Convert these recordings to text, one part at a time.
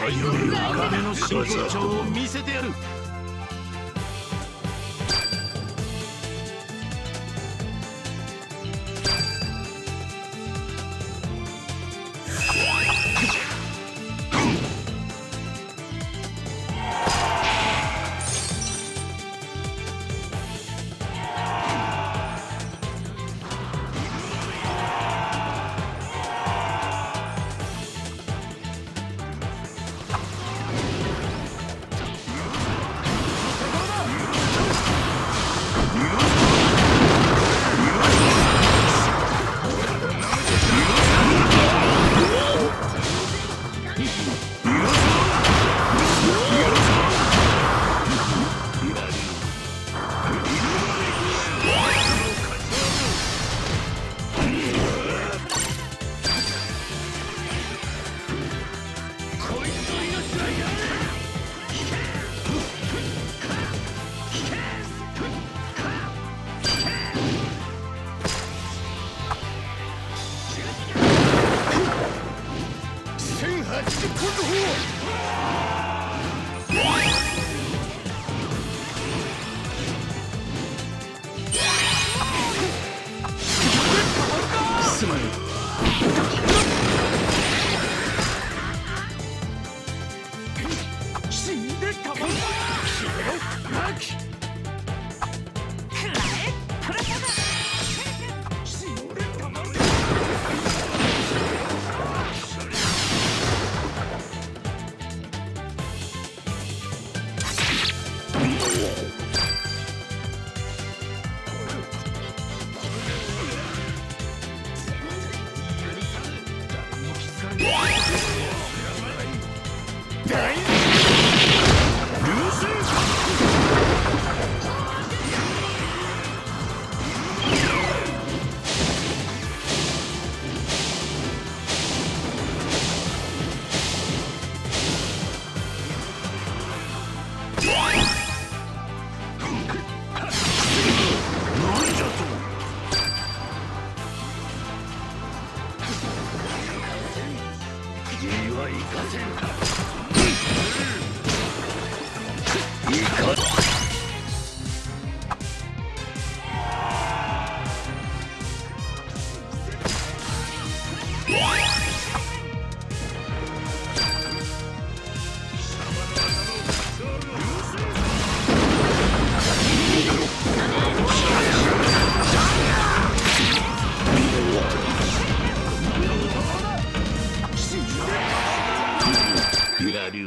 長めの真骨頂を見せてやる。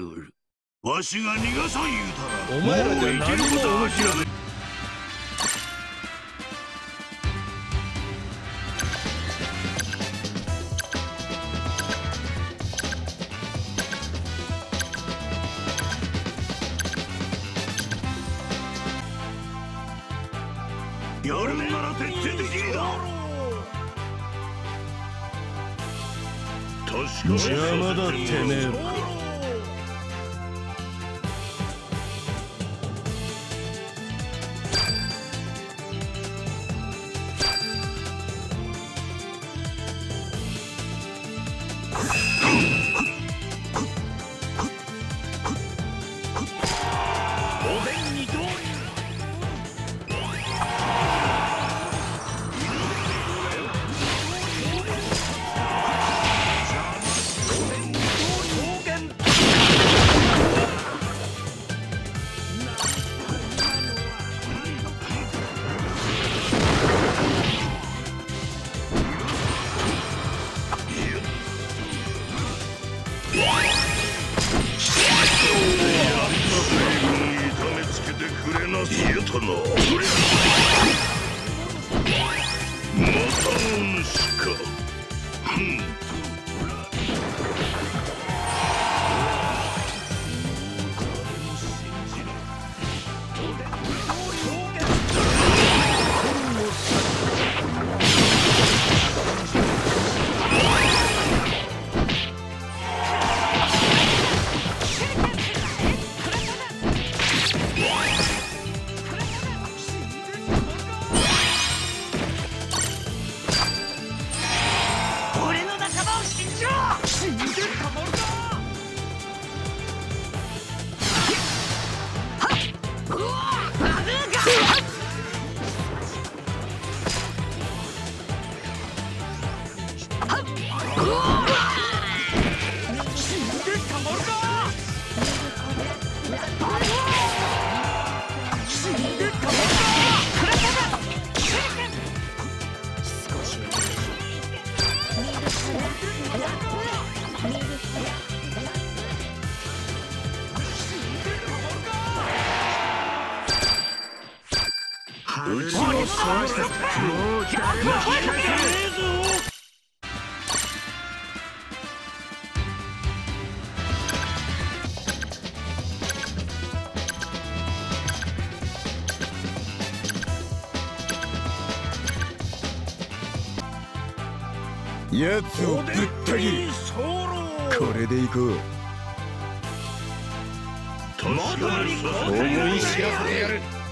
わしが逃がさん言うたらお前らじゃ何も面白い？やるなら徹底的にだ。確か邪魔だてめえ殿。やつをぶった切これで行こう。思い知らせてやる。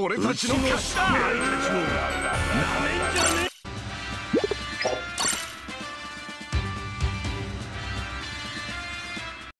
俺たちの勝ちだ。